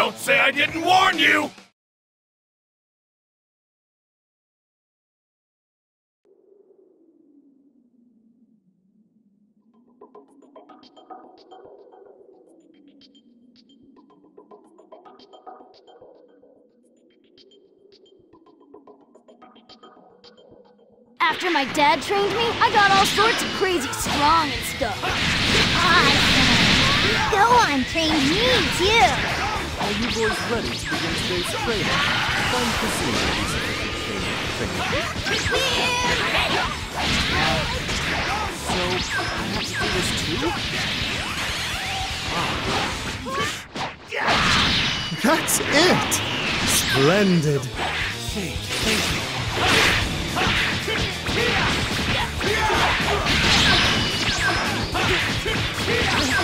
Don't say I didn't warn you! After my dad trained me, I got all sorts of crazy strong and stuff. Awesome. Go on, train me too. Are you boys ready to begin today's training? Casino training. So, I have to do this too? That's it! Splendid! Thank you.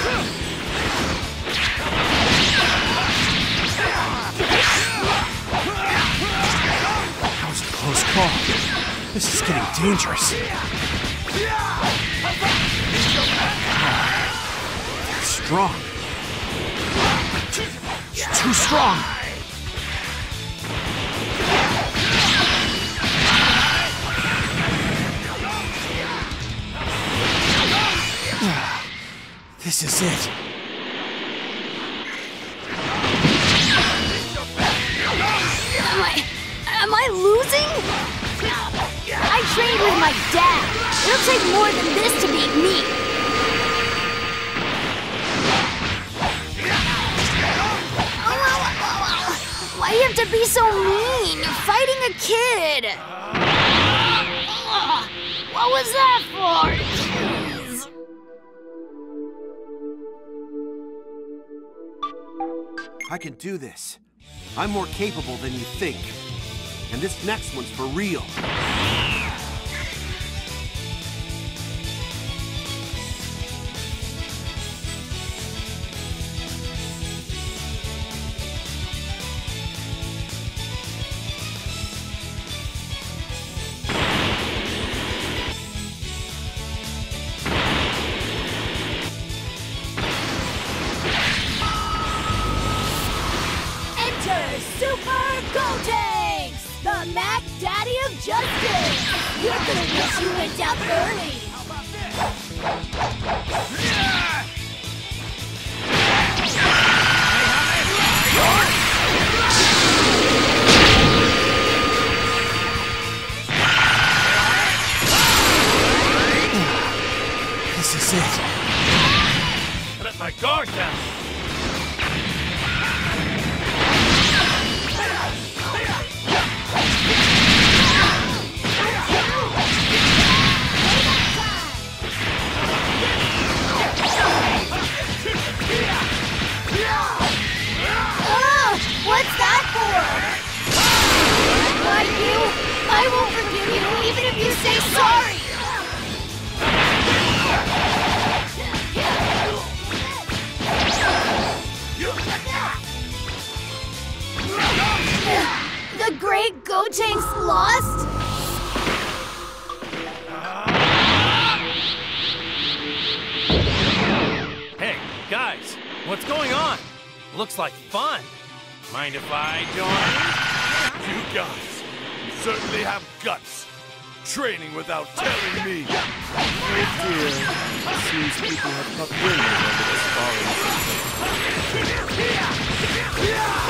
That was a close call. This is getting dangerous. Ah, that's strong. It's too strong. Is it. Am I. Am I losing? I trained with my dad. It'll take more than this to beat me. Oh, Why you have to be so mean? You're fighting a kid. What was that for? I can do this. I'm more capable than you think. And this next one's for real. You're gonna wish you went down early. The Great Gotenks lost? Hey, guys, what's going on? Looks like fun. Mind if I join? You guys, you certainly have guts. Training without telling me. Oh dear. Seems people have caught wind over this falling Not bad. You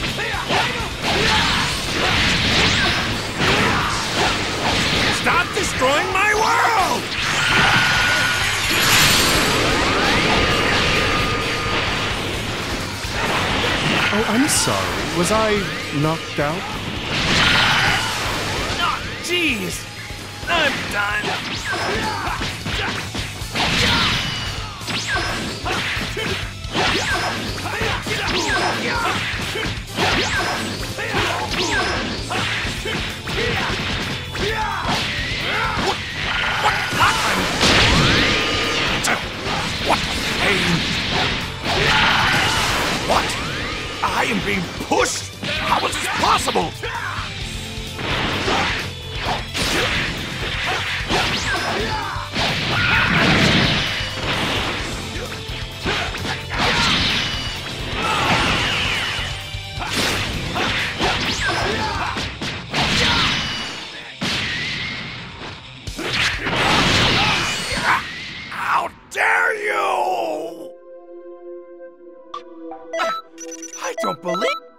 Oh, I'm sorry. Was I knocked out? Jeez. I'm done. being pushed? How is this possible? Don't believe.